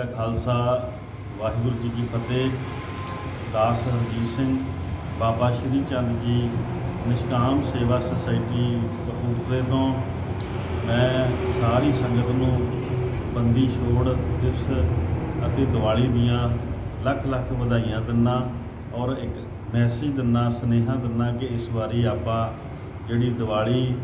ਕਾ ਖਾਲਸਾ, ਵਾਹਿਗੁਰੂ ਜੀ ਕੀ ਫਤਿਹ। ਦਾਸ ਹਰਜੀਤ ਸਿੰਘ, ਬਾਬਾ ਸ਼੍ਰੀ ਚੰਦ ਜੀ, ਨਿਸ਼ਕਾਮ ਸੇਵਾ ਸੁਸਾਇਟੀ ਕਪੂਰਥਲੇ ਤੋਂ। ਮੈਂ ਸਾਰੀ ਸੰਗਤ ਨੂੰ ਬੰਦੀ ਛੋੜ, ਦਿਵਸ ਅਤੇ ਦੀਵਾਲੀ ਦੀਆਂ ਲੱਖ ਲੱਖ ਵਧਾਈਆਂ ਦਿੰਨਾ ਔਰ ਇੱਕ ਮੈਸੇਜ ਦਿੰਨਾ ਸੁਨੇਹਾ ਦਿੰਨਾ ਕਿ ਇਸ ਵਾਰੀ ਆਪਾਂ ਜਿਹੜੀ ਦੀਵਾਲੀ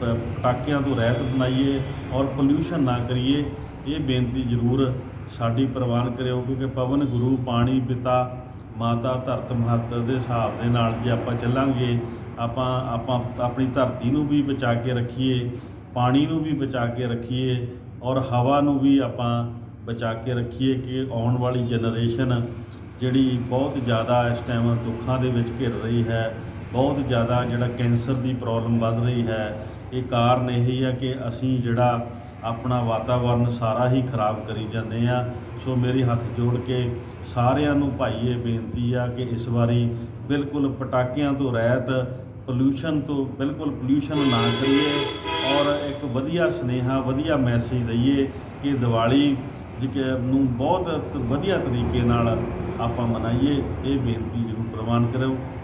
ਪਟਾਕਿਆਂ ਤੋਂ ਰਹਿਤ ਬਣਾਈਏ ਔਰ ਪੋਲੂਸ਼ਨ ਨਾ ਕਰੀਏ। ਇਹ ਬੇਨਤੀ ਜ਼ਰੂਰ ਸਾਡੀ ਪ੍ਰਵਾਨ ਕਰਿਓ, ਕਿਉਂਕਿ ਪਵਨ ਗੁਰੂ, ਪਾਣੀ, ਪਿਤਾ, ਮਾਤਾ, ਧਰਤ, ਮਹੱਤ ਦੇ ਹਿਸਾਬ ਦੇ ਨਾਲ ਜੇ ਆਪਾਂ ਚੱਲਾਂਗੇ, ਆਪਾਂ ਆਪਾਂ ਆਪਣੀ ਧਰਤੀ ਨੂੰ ਵੀ ਬਚਾ ਕੇ ਰੱਖੀਏ, ਪਾਣੀ ਨੂੰ ਵੀ ਬਚਾ ਕੇ ਰੱਖੀਏ, ਔਰ ਹਵਾ ਨੂੰ ਵੀ ਆਪਾਂ ਬਚਾ ਕੇ ਰੱਖੀਏ ਕਿ ਆਉਣ ਵਾਲੀ ਜਨਰੇਸ਼ਨ ਜਿਹੜੀ ਬਹੁਤ ਜ਼ਿਆਦਾ ਇਸ ਟਾਈਮ ਦੁੱਖਾਂ ਦੇ ਵਿੱਚ ਘਿਰ ਰਹੀ ਹੈ ਬਹੁਤ ਜ਼ਿਆਦਾ ਜਿਹੜਾ ਕੈਂਸਰ ਦੀ ਪ੍ਰੋਬਲਮ ਵੱਧ ਰਹੀ ਹੈ। ਇਹ ਕਾਰਨ ਇਹੀ ਹੈ ਕਿ ਅਸੀਂ ਜਿਹੜਾ ਆਪਣਾ ਵਾਤਾਵਰਨ ਸਾਰਾ ਹੀ ਖਰਾਬ ਕਰੀ ਜਾਂਦੇ ਆ। ਸੋ ਮੇਰੀ ਹੱਥ ਜੋੜ ਕੇ ਸਾਰਿਆਂ ਨੂੰ ਭਾਈ ਇਹ ਬੇਨਤੀ ਆ ਕਿ ਇਸ ਵਾਰੀ ਬਿਲਕੁਲ ਪਟਾਕਿਆਂ ਤੋਂ ਰਹਿਤ ਪੋਲਿਊਸ਼ਨ ਤੋਂ ਬਿਲਕੁਲ ਪੋਲਿਊਸ਼ਨ ਨਾ ਕਰੀਏ ਔਰ ਇੱਕ ਵਧੀਆ ਸੁਨੇਹਾ, ਵਧੀਆ ਮੈਸੇਜ ਦਈਏ ਕਿ ਦੀਵਾਲੀ ਨੂੰ ਬਹੁਤ ਵਧੀਆ ਤਰੀਕੇ ਨਾਲ ਆਪਾਂ ਮਨਾਈਏ। ਇਹ ਬੇਨਤੀ ਜ਼ਰੂਰ ਪ੍ਰਵਾਨ ਕਰੋ